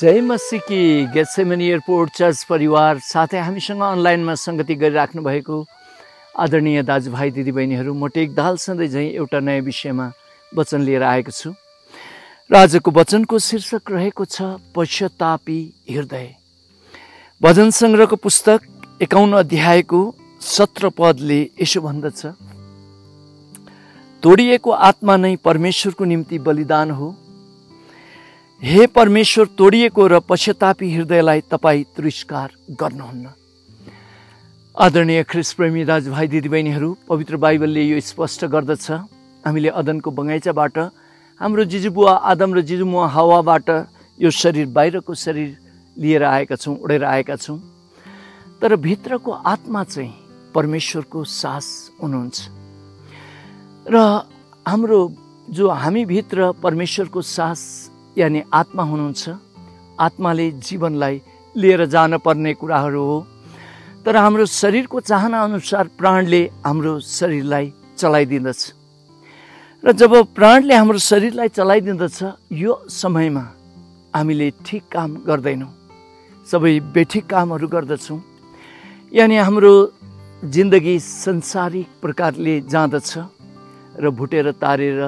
जय मसिकी गेसेमनी airport church परिवार साथै हामीसँग अनलाइनमा सङ्गति गरिराख्नु भएको आदरणीय दाजुभाइ दिदीबहिनीहरू म टेक दाल सधैँ झैँ एउटा नयाँ विषयमा वचन लिएर आएको छु। र आजको वचनको शीर्षक रहेको छ पश्चातापी हृदय। भजन सङ्ग्रहको पुस्तक एकाउन्न अध्यायको सत्र पदले यसो भन्दछ। तोडिएको आत्मा नै परमेश्वरको निम्ति बलिदान हो। हे परमेश्वर तोडिएको र पश्चातापी हृदयलाई तपाईँ तिरस्कार गर्नुहुन्न। आदरणीय ख्रिस प्रेमी दाजुभाइ दिदीबहिनीहरू पवित्र बाइबलले यो स्पष्ट गर्दछ। हामीले अदनको बगैँचाबाट हाम्रो जिजुबुवा आदम र जिजुमुवा हावाबाट यो शरीर बाहिरको शरीर लिएर आएका छौँ उडेर आएका छौँ। तर भित्रको आत्मा चाहिँ परमेश्वरको सास हुनुहुन्छ। र हाम्रो जो हामीभित्र परमेश्वरको सास यानि आत्मा हुनुहुन्छ। आत्माले जीवनलाई लिएर जानुपर्ने कुराहरू हो। तर हाम्रो शरीरको चाहना अनुसार प्राणले हाम्रो शरीरलाई चलाइदिँदछ। र जब प्राणले हाम्रो शरीरलाई चलाइदिँदछ यो समयमा हामीले ठिक काम गर्दैनौँ। सबै बेठिक कामहरू गर्दछौँ। यानि हाम्रो जिन्दगी संसारिक प्रकारले जाँदछ र भुटेर तारेर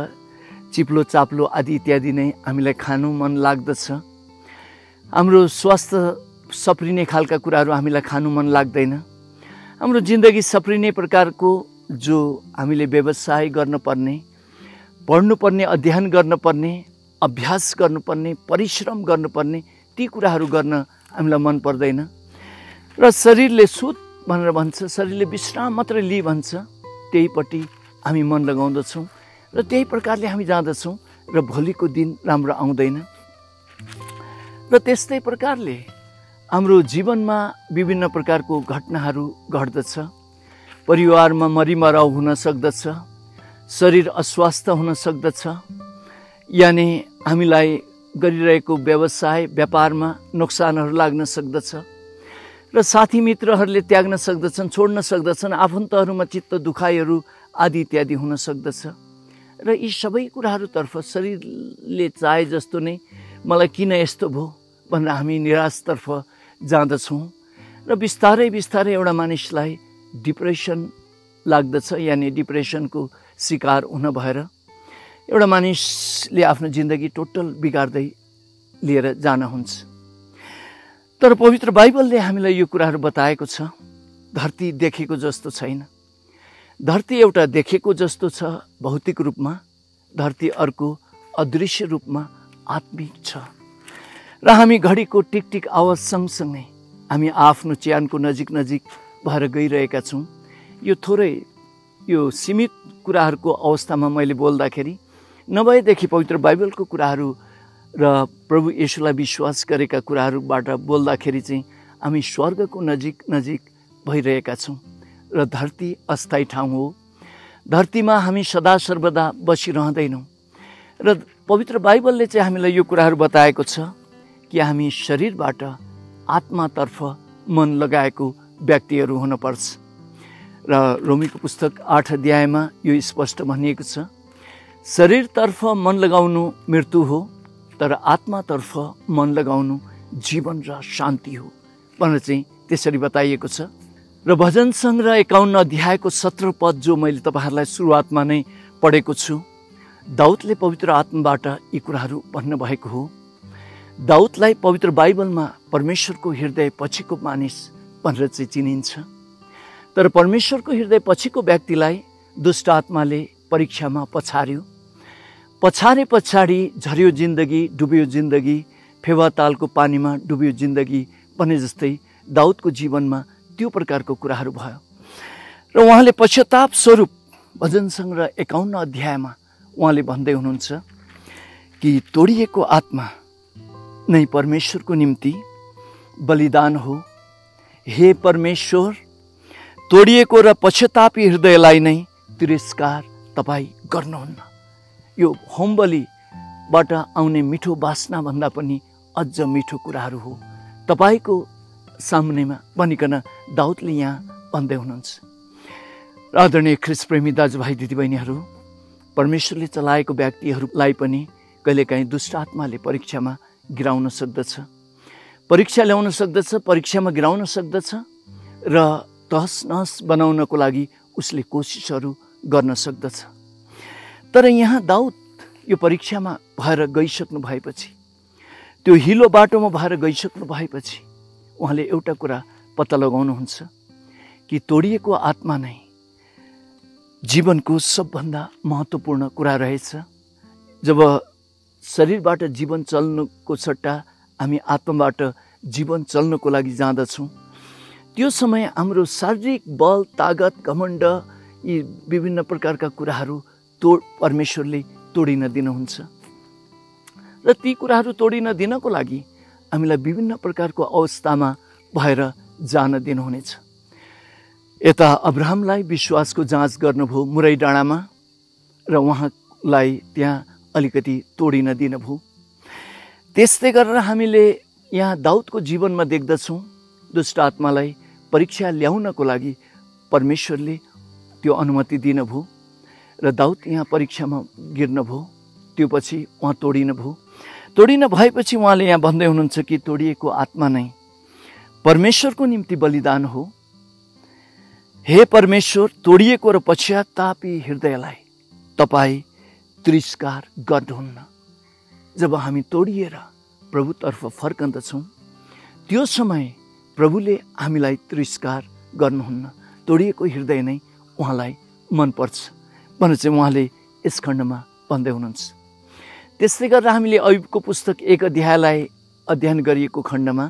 चिप्लो चाप्लो आदि इत्यादि नै हामीलाई खानु मन लाग्दछ। हाम्रो स्वास्थ्य सप्रिने खालका कुराहरू हामीलाई खानु मन लाग्दैन। हाम्रो जिन्दगी सप्रिने प्रकारको जो हामीले व्यवसाय गर्नुपर्ने पढ्नुपर्ने अध्ययन गर्नुपर्ने अभ्यास गर्नुपर्ने परिश्रम गर्नुपर्ने ती कुराहरू गर्न हामीलाई मन पर्दैन। र शरीरले सुत भनेर भन्छ शरीरले विश्राम मात्रै लि भन्छ त्यहीपट्टि हामी मन लगाउँदछौँ। र त्यही प्रकारले हामी जाँदछौँ र भोलिको दिन राम्रो आउँदैन। र त्यस्तै प्रकारले हाम्रो जीवनमा विभिन्न प्रकारको घटनाहरू घट्दछ। परिवारमा मरिमराउ हुन सक्दछ। शरीर अस्वास्थ्य हुन सक्दछ। यानि हामीलाई गरिरहेको व्यवसाय व्यापारमा नोक्सानहरू लाग्न सक्दछ। र साथी मित्रहरूले त्याग्न सक्दछन् छोड्न सक्दछन् आफन्तहरूमा चित्त दुखाइहरू आदि इत्यादि हुन सक्दछ। र यी सबै कुराहरूतर्फ शरीरले चाहे जस्तो नै मलाई किन यस्तो भयो भनेर हामी निराशतर्फ जाँदछौँ र बिस्तारै बिस्तारै एउटा मानिसलाई डिप्रेसन लाग्दछ यानि डिप्रेसनको शिकार हुन भएर एउटा मानिसले आफ्नो जिन्दगी टोटल बिगार्दै लिएर जान हुन्छ। तर पवित्र बाइबलले हामीलाई यो कुराहरू बताएको छ धरती देखेको जस्तो छैन। धरती एउटा देखेको जस्तो छ भौतिक रूपमा धरती अर्को अदृश्य रूपमा आत्मिक छ। र हामी घडीको टिकटिक आवाज सँगसँगै हामी आफ्नो च्यानको नजिक नजिक भएर गइरहेका छौँ। यो थोरै यो सीमित कुराहरूको अवस्थामा मैले बोल्दाखेरि नभएदेखि पवित्र बाइबलको कुराहरू र प्रभु येसुलाई विश्वास गरेका कुराहरूबाट बोल्दाखेरि चाहिँ हामी स्वर्गको नजिक नजिक भइरहेका छौँ। र धरती अस्थायी ठाउँ हो। धरतीमा हामी सदा सर्वदा बसिरहँदैनौँ र पवित्र बाइबलले चाहिँ हामीलाई यो कुराहरू बताएको छ कि हामी शरीरबाट आत्मातर्फ मन लगाएको व्यक्तिहरू हुनुपर्छ। र रोमीको पुस्तक आठ अध्यायमा यो स्पष्ट भनिएको छ शरीरतर्फ मन लगाउनु मृत्यु हो तर आत्मातर्फ मन लगाउनु जीवन र शान्ति हो भनेर चाहिँ त्यसरी बताइएको छ। र भजन सङ्ग्रह एकाउन्न अध्यायको सत्र पद जो मैले तपाईँहरूलाई सुरुवातमा नै पढेको छु दाउदले पवित्र आत्माबाट यी कुराहरू भन्नुभएको हो। दाउदलाई पवित्र बाइबलमा परमेश्वरको हृदय पछिको मानिस भनेर चाहिँ चिनिन्छ। तर परमेश्वरको हृदय पछिको व्यक्तिलाई दुष्ट आत्माले परीक्षामा पछार्यो। पछारे पछाडि झर्यो जिन्दगी डुब्यो जिन्दगी फेवातालको पानीमा डुब्यो जिन्दगी भने जस्तै दाउदको जीवनमा त्यो प्रकारको कुराहरू भयो। र उहाँले पश्चाताप स्वरूप भजन सङ्ग्रह एकाउन्न अध्यायमा उहाँले भन्दै हुनुहुन्छ कि तोडिएको आत्मा नै परमेश्वरको निम्ति बलिदान हो। हे परमेश्वर तोडिएको र पश्चातापी हृदयलाई नै तिरस्कार तपाईँ गर्नुहुन्न। यो होम बलिबाट आउने मिठो बासनाभन्दा पनि अझ मिठो कुराहरू हो। तपाईँको सामुनेमा भनिकन दाउदले यहाँ भन्दै हुनुहुन्छ। आदरणीय ख्रिस प्रेमी दाजुभाइ दिदीबहिनीहरू परमेश्वरले चलाएको व्यक्तिहरूलाई पनि कहिलेकाहीँ दुष्ट आत्माले परीक्षामा गिराउन सक्दछ। परीक्षा ल्याउन सक्दछ परीक्षामा गिराउन सक्दछ र तहस नहस बनाउनको लागि उसले कोसिसहरू गर्न सक्दछ। तर यहाँ दाउद यो परीक्षामा भएर गइसक्नु भएपछि त्यो हिलो बाटोमा भएर गइसक्नु भएपछि उहाँले एउटा कुरा पत्ता लगाउनुहुन्छ कि तोडिएको आत्मा नै जीवनको सबभन्दा महत्त्वपूर्ण कुरा रहेछ। जब शरीरबाट जीवन चल्नुको सट्टा हामी आत्माबाट जीवन चल्नको लागि जाँदछौँ त्यो समय हाम्रो शारीरिक बल तागत घमण्ड यी विभिन्न प्रकारका कुराहरू तोड परमेश्वरले तोडिन दिनुहुन्छ। र ती कुराहरू तोडिन दिनको लागि हामीलाई विभिन्न प्रकारको अवस्थामा भएर जान दिनुहुनेछ। यता अब्राहमलाई विश्वासको जाँच गर्नुभयो मुरै डाँडामा र उहाँलाई त्यहाँ अलिकति तोडिन दिनुभयो। त्यस्तै गरेर हामीले यहाँ दाउदको जीवनमा देख्दछौँ दुष्ट आत्मालाई परीक्षा ल्याउनको लागि परमेश्वरले त्यो अनुमति दिनुभयो र दाउद यहाँ परीक्षामा गिर्नुभयो त्यो पछि उहाँ तोडिनुभयो। तोडिन भएपछि उहाँले यहाँ भन्दै हुनुहुन्छ कि तोडिएको आत्मा नै परमेश्वरको निम्ति बलिदान हो। हे परमेश्वर तोडिएको र पश्चातापी हृदयलाई तपाईँ तिरस्कार गर्नुहुन्न। जब हामी तोडिएर प्रभुतर्फ फर्कन्दछौँ त्यो समय प्रभुले हामीलाई तिरस्कार गर्नुहुन्न। तोडिएको हृदय नै उहाँलाई मनपर्छ। भनेर चाहिँ उहाँले यस खण्डमा भन्दै हुनुहुन्छ। त्यस्तै गरेर हामीले अयुबको पुस्तक एक अध्यायलाई अध्ययन गरिएको खण्डमा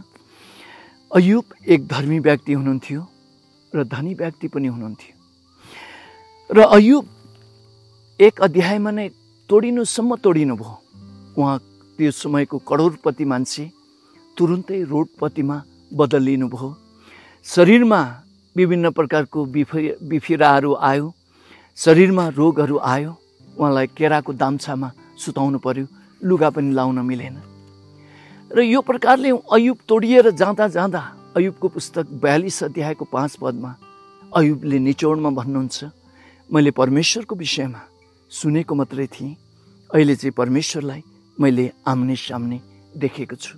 अयुब एक धर्मी व्यक्ति हुनुहुन्थ्यो र धनी व्यक्ति पनि हुनुहुन्थ्यो। र अयुब एक अध्यायमा नै तोडिनुसम्म तोडिनु भयो उहाँ त्यो समयको करोडपति मान्छे तुरुन्तै रोडपतिमा बदलिनु भयो शरीरमा विभिन्न प्रकारको बिफि बिफिराहरू आयो। शरीरमा रोगहरू आयो। उहाँलाई केराको दाम्छामा सुताउनु पर्यो लुगा पनि लाउन मिलेन। र यो प्रकारले अयुब तोडिएर जाँदा जाँदा अयुबको पुस्तक बयालिस अध्यायको पाँच पदमा अयुबले निचोडमा भन्नुहुन्छ मैले परमेश्वरको विषयमा सुनेको मात्रै थिएँ। अहिले चाहिँ परमेश्वरलाई मैले आम्ने सामने देखेको छु।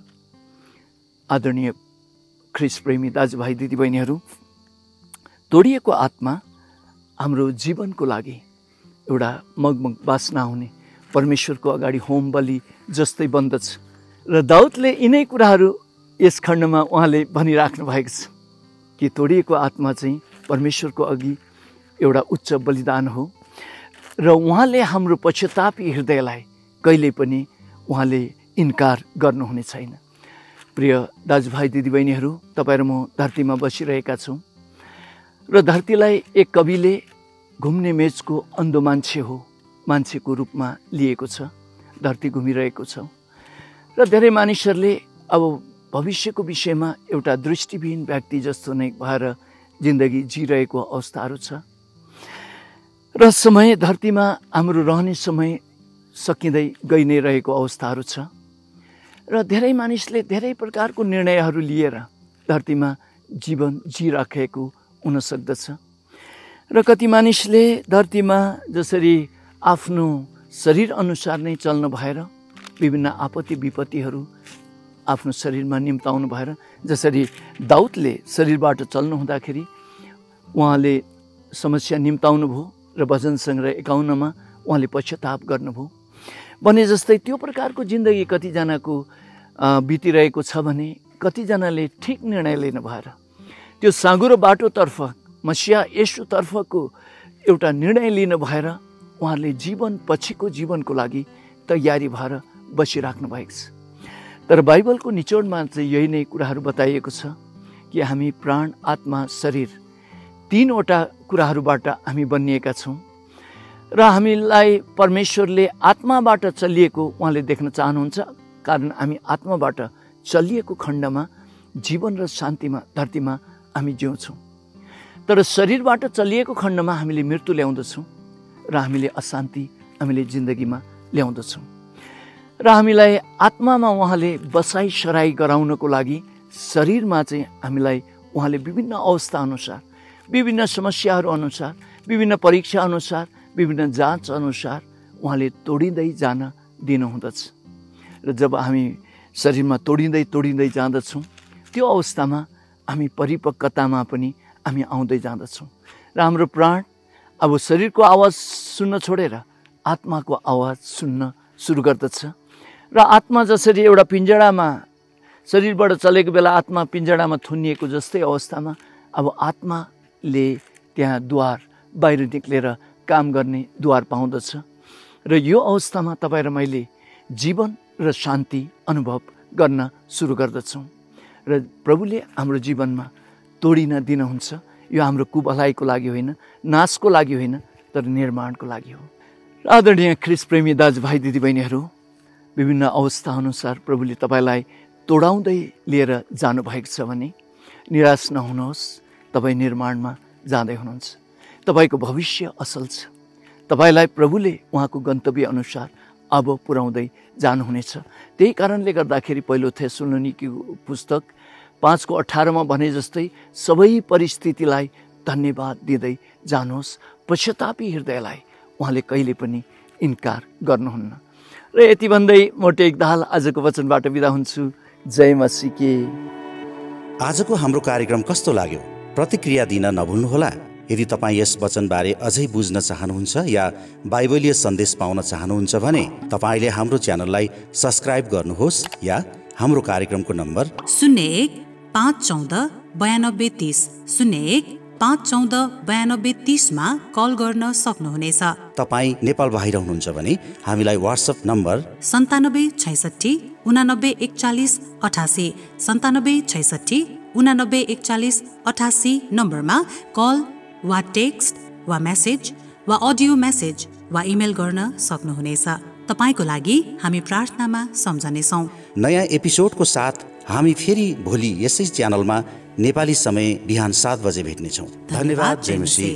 आदरणीय ख्रिस प्रेमी दाजुभाइ दिदीबहिनीहरू तोडिएको आत्मा हाम्रो जीवनको लागि एउटा मगमग बासना हुने परमेश्वरको अगाडि होम बलि जस्तै बन्दछ। र दाउदले यिनै कुराहरू यस खण्डमा उहाँले भनिराख्नु भएको छ कि तोडिएको आत्मा चाहिँ परमेश्वरको अघि एउटा उच्च बलिदान हो। र उहाँले हाम्रो पश्चातापी हृदयलाई कहिले पनि उहाँले इन्कार गर्नुहुने छैन। प्रिय दाजुभाइ दिदीबहिनीहरू तपाईँहरू म धरतीमा बसिरहेका छौँ। र धरतीलाई एक कविले घुम्ने मेचको अन्धो मान्छे हो। मान्छेको रूपमा लिएको छ धरती घुमिरहेको छ। र धेरै मानिसहरूले अब भविष्यको विषयमा एउटा दृष्टिविहीन व्यक्ति जस्तो नै भएर जिन्दगी जिरहेको अवस्थाहरू छ। र समय धरतीमा हाम्रो रहने समय सकिँदै गइ नै रहेको अवस्थाहरू छ। र धेरै मानिसले धेरै प्रकारको निर्णयहरू लिएर धरतीमा जीवन जिराखेको हुनसक्दछ। र कति मानिसले धरतीमा जसरी आफ्नो शरीर अनुसार नै चल्नु भएर विभिन्न आपत्ति विपत्तिहरू आफ्नो शरीरमा निम्ताउनु भएर जसरी दाउदले शरीरबाट चल्नु हुँदाखेरि उहाँले समस्या निम्ताउनु भयो र भजन सङ्ग्रह एकाउन्नमा उहाँले पश्चाताप गर्नुभयो भने जस्तै त्यो प्रकारको जिन्दगी कतिजनाको बितिरहेको छ भने कतिजनाले ठिक निर्णय लिनु भएर त्यो साँगुरो बाटोतर्फ मसिया यसुतर्फको एउटा निर्णय लिनु भएर उहाँहरूले जीवन पछिको जीवनको लागि तयारी भएर बसिराख्नु भएको छ। तर बाइबलको निचोडमा चाहिँ यही नै कुराहरू बताइएको छ कि हामी प्राण आत्मा शरीर तिनवटा कुराहरूबाट हामी बनिएका छौँ र हामीलाई परमेश्वरले आत्माबाट चलिएको उहाँले देख्न चाहनुहुन्छ। कारण हामी आत्माबाट चलिएको खण्डमा जीवन र शान्तिमा धरतीमा हामी जिउँछौँ। तर शरीरबाट चलिएको खण्डमा हामीले मृत्यु ल्याउँदछौँ। र हामीले अशान्ति हामीले जिन्दगीमा ल्याउँदछौँ। र हामीलाई आत्मामा उहाँले बसाइ सराई गराउनको लागि शरीरमा चाहिँ हामीलाई उहाँले विभिन्न अवस्था अनुसार विभिन्न समस्याहरू अनुसार विभिन्न परीक्षा अनुसार विभिन्न जाँच अनुसार उहाँले तोडिँदै जान दिनुहुँदछ। र जब हामी शरीरमा तोडिँदै तोडिँदै जाँदछौँ त्यो अवस्थामा हामी परिपक्वतामा पनि हामी आउँदै जाँदछौँ। र हाम्रो प्राण अब शरीरको आवाज सुन्न छोडेर आत्माको आवाज सुन्न सुरु गर्दछ। र आत्मा जसरी एउटा पिँजडामा शरीरबाट चलेको बेला आत्मा पिँजडामा थुनिएको जस्तै अवस्थामा अब आत्माले त्यहाँ द्वार बाहिर निक्लेर काम गर्ने द्वार पाउँदछ। र यो अवस्थामा तपाईँ र मैले जीवन र शान्ति अनुभव गर्न सुरु गर्दछौँ। र प्रभुले हाम्रो जीवनमा तोडिन दिनुहुन्छ। यो हाम्रो कुभलाइको लागि होइन नाशको लागि होइन तर निर्माणको लागि हो। आदरणीय प्रेमी दाजुभाइ दिदीबहिनीहरू विभिन्न अवस्थाअनुसार प्रभुले तपाईँलाई तोडाउँदै लिएर जानुभएको छ भने निराश नहुनुहोस् तपाईँ निर्माणमा जाँदै हुनुहुन्छ। तपाईँको भविष्य असल छ। तपाईँलाई प्रभुले उहाँको गन्तव्य अनुसार अब पुर्याउँदै जानुहुनेछ। त्यही कारणले गर्दाखेरि पहिलो थेसुलोनिकी पुस्तक पाँचको अठारमा भने जस्तै सबै परिस्थितिलाई धन्यवाद दिँदै जानुहोस्। पश्चातापी हृदयलाई उहाँले कहिले पनि इन्कार गर्नुहुन्न। र यति भन्दै मोटे एकदाल आजको वचनबाट बिदा हुन्छु। जय मसिके। आजको हाम्रो कार्यक्रम कस्तो लाग्यो? प्रतिक्रिया दिन नभुल्नुहोला। यदि तपाईँ यस वचनबारे अझै बुझ्न चाहनुहुन्छ या बाइबलीय सन्देश पाउन चाहनुहुन्छ भने तपाईँले हाम्रो च्यानललाई सब्सक्राइब गर्नुहोस् या हाम्रो कार्यक्रमको नम्बर शून्य एक पाँच चौध बयानब्बे तिस शून्य एक पाँच चौध बयानब्बे तिसमा कल गर्न सक्नुहुनेछ। तपाईँ नेपाल बाहिर हुनुहुन्छ भने हामीलाई वाट्सएप नम्बर सन्तानब्बे छैसठी उनानब्बे एकचालिस अठासी सन्तानब्बे छैसठी उनानब्बे एकचालिस अठासी नम्बरमा कल वा टेक्स्ट वा मेसेज वा अडियो मेसेज वा इमेल गर्न सक्नुहुनेछ। तपाईँको लागि हामी प्रार्थनामा सम्झनेछौँ। नयाँ एपिसोडको साथ हामी फेरि भोलि यसै च्यानलमा नेपाली समय बिहान सात बजे भेट्नेछौँ। धन्यवाद जयमसी